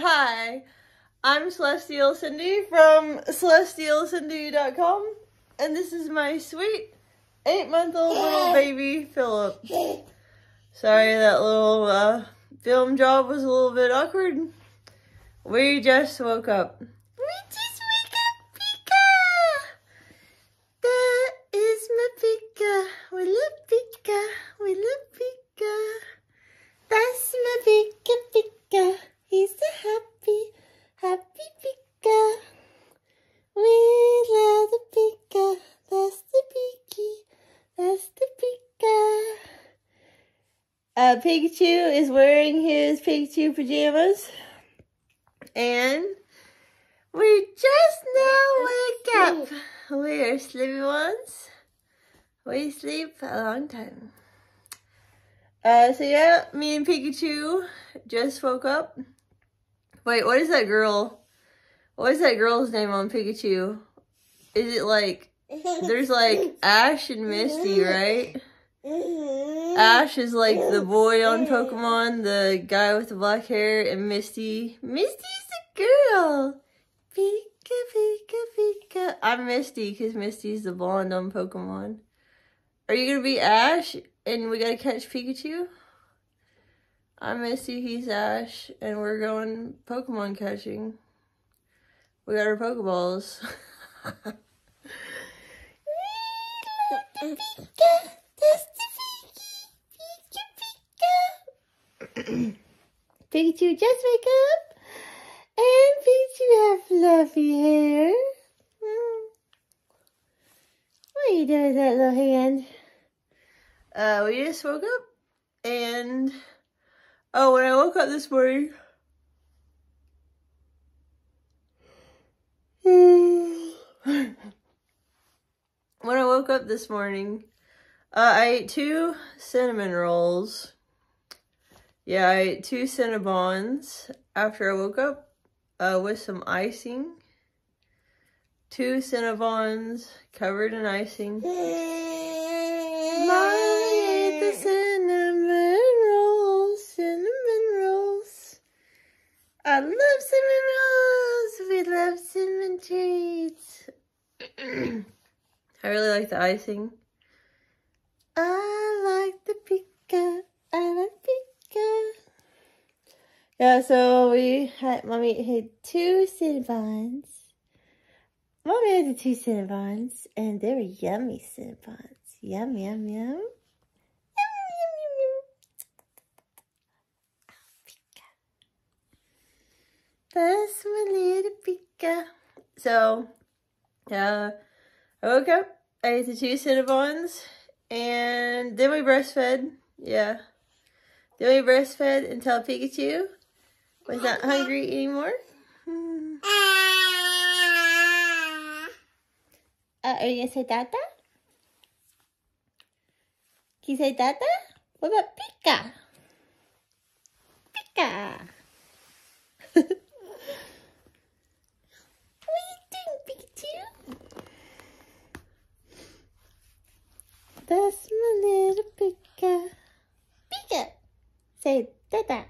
Hi, I'm Celestial Cindy from CelestialCindy.com, and this is my sweet eight-month-old little baby, Philip. Sorry that little uh, film job was a little bit awkward. We just woke up. We just woke up, Pika! That is my Pika. We love Pika. We love Pika. That's my Pika Pika. He's a happy, happy Pika. We love the Pika. That's the Piki. That's the Pika. Uh, Pikachu is wearing his Pikachu pajamas. And we just now wake up. We are sleepy ones. We sleep a long time. Uh, so yeah, me and Pikachu just woke up. Wait, what is that girl? What is that girl's name on Pikachu? Is it like, there's like Ash and Misty, right? Mm-hmm. Ash is like the boy on Pokemon, the guy with the black hair, and Misty. Misty's the girl! Pika, Pika, Pika. I'm Misty because Misty's the blonde on Pokemon. Are you gonna be Ash and we gotta catch Pikachu? I'm Misty, he's Ash, and we're going Pokemon catching. We got our Pokeballs. Pika, that's the. Pikachu just wake up, and Pikachu have fluffy hair. Mm. What are you doing with that little hand? Uh, we just woke up, and oh, when I woke up this morning, when I woke up this morning, uh, I ate two cinnamon rolls. Yeah, I ate two Cinnabons after I woke up uh, with some icing. Two Cinnabons covered in icing. Mommy ate the cinnamon rolls, cinnamon rolls. I love cinnamon rolls. We love cinnamon treats. I really like the icing. I like the pika. I like pika. Yeah, so we had, mommy had two Cinnabons. Mommy had the two Cinnabons, and they were yummy Cinnabons. Yum, yum, yum. Yum, yum, yum, yum. That's my little Pika. So, yeah, I woke up, I ate the two Cinnabons, and then we breastfed. Yeah. Then we breastfed until Pikachu was not hungry anymore. Uh, are you gonna say Tata? Can you say Tata? What about Pika? Pika. what are you doing, Pikachu? That's my little Pika. Pika. Say Tata.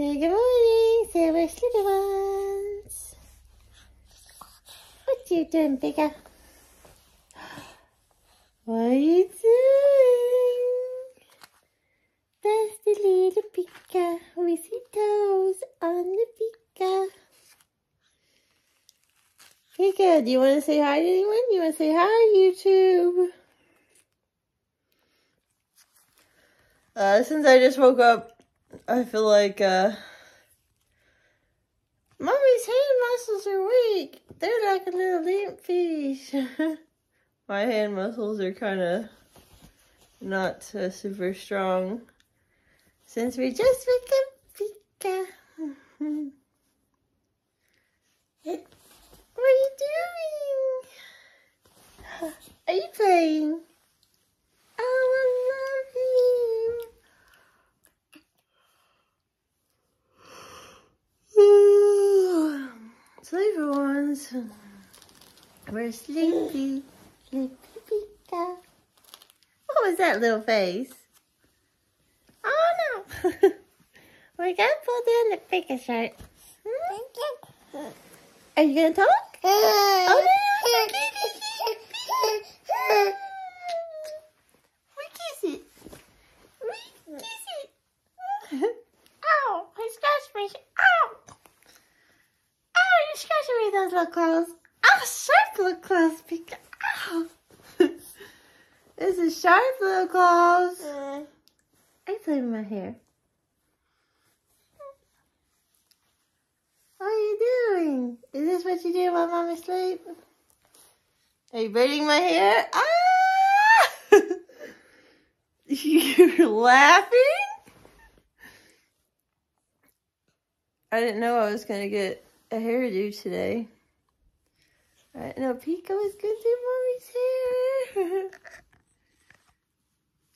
Say good morning. Say we're sleepy ones. What you doing, Pika? What are you doing? That's the little Pika with his toes on the Pika. Pika, do you want to say hi to anyone? You want to say hi, YouTube? Uh, since I just woke up, I feel like, uh, Mommy's hand muscles are weak. They're like a little limp fish. My hand muscles are kind of not uh, super strong. Since we just wake up, Pika. what are you doing? Are you playing? Oh, I love you. Sleepy ones. Sleepy. Sleepy Pika. What was that little face? Oh no. We're we gotta pull down the Pika shirt. Hmm? Are you gonna talk? Oh, no, We kiss it. We kiss it. Ow, I scratched me. Ow. Oh, you scratching me those little claws. Sharp little claws, Pika. Ow. this is sharp little claws. I play with my hair. What are you doing? Is this what you do while mom is asleep? Are you braiding my hair? Ah! You're laughing? I didn't know I was going to get a hairdo today. I didn't Pico was going to do mommy's hair.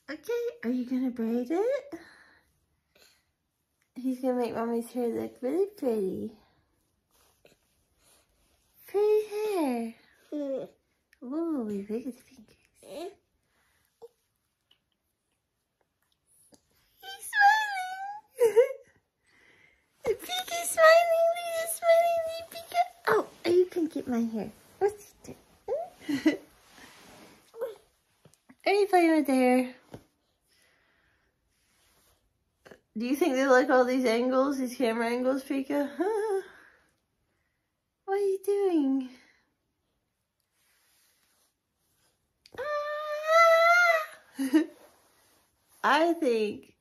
okay, are you going to braid it? He's going to make mommy's hair look really pretty. Pretty hair. Ooh, we big his fingers. He's smiling. Leah smiling, Pika. Oh, you can get my hair. What's it do? Are you playing with the? Do you think they like all these angles, these camera angles, Pika? what are you doing? Ah! I think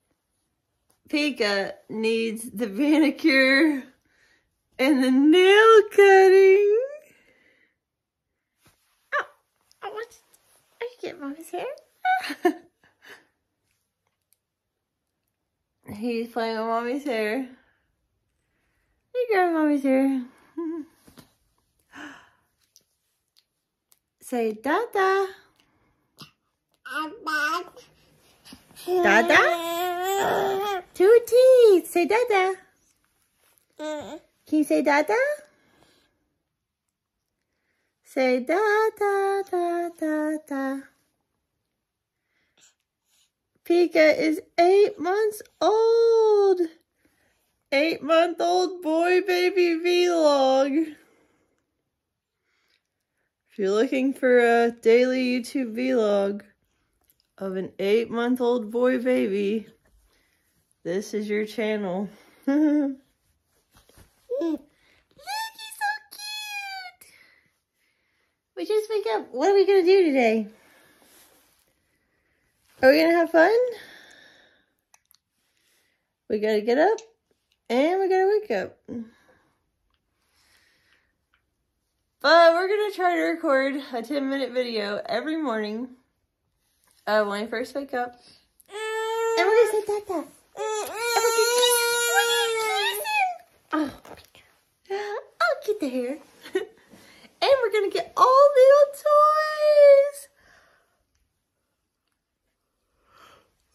Pika needs the manicure and the nail cutting. Oh, oh what's, you mommy's hair? He's playing with mommy's hair. You grab mommy's hair. Say Dada. Dada? Two teeth. Say Dada. Can you say Dada? Say da da da da da. Pika is eight months old. Eight month old boy baby vlog. If you're looking for a daily YouTube vlog of an eight month old boy baby, this is your channel. Look, he's so cute. We just wake up. What are we going to do today? Are we going to have fun? We got to get up and we got to wake up. But we're going to try to record a 10 minute video every morning uh, when I first wake up. And we're going to say Tata. Oh, I'll get the hair. and we're going to get all little toys.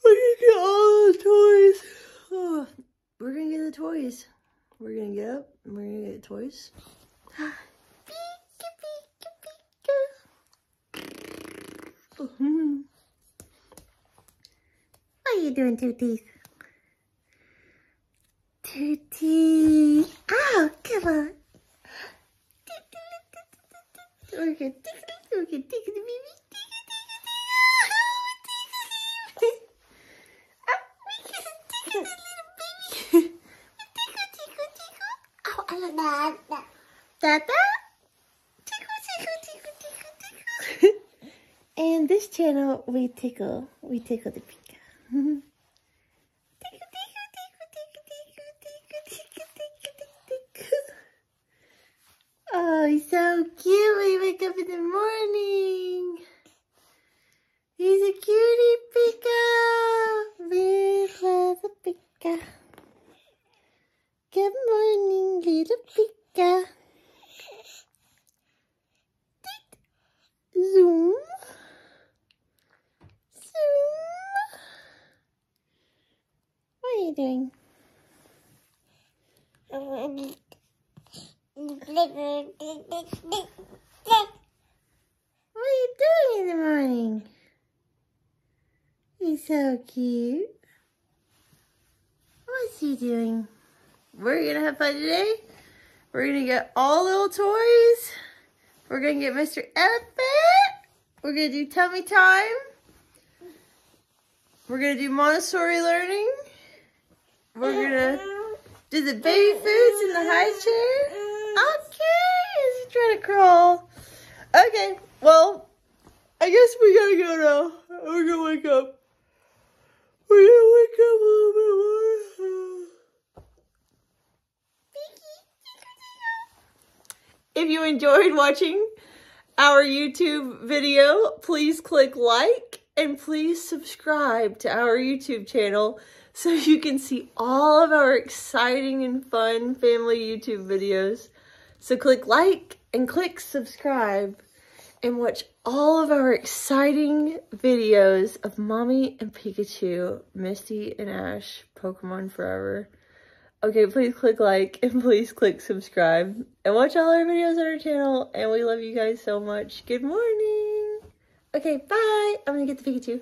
We're going to get all the toys. Oh, we're to get the toys. We're to get up and we're to get toys. What are you doing, Two Teeth? Two Teeth. Oh, come on. And this channel, we tickle, we tickle the pika. tickle, tickle, tickle, tickle, tickle, tickle, tickle, tickle, tickle. Oh, he's so cute when you wake up in the morning. He's a cutie pika. Big little pika. Good morning, little pika. Zoom. Zoom. What are you doing? What are you doing in the morning? He's so cute. What's he doing? We're gonna have fun today. We're gonna get all little toys. We're gonna get Mr. Elephant. We're gonna do tummy time. We're gonna do Montessori learning. We're gonna do the baby foods in the high chair. Okay, he's trying to crawl. Okay, well, I guess we gotta go now. We're gonna wake up. We're gonna wake up a little bit more. If you enjoyed watching our YouTube video, please click like and please subscribe to our YouTube channel so you can see all of our exciting and fun family YouTube videos. So click like and click subscribe and watch all of our exciting videos of Mommy and Pikachu, Misty and Ash, Pokemon Forever. Okay, please click like and please click subscribe and watch all our videos on our channel. And we love you guys so much. Good morning. Okay, bye. I'm gonna get the Pikachu.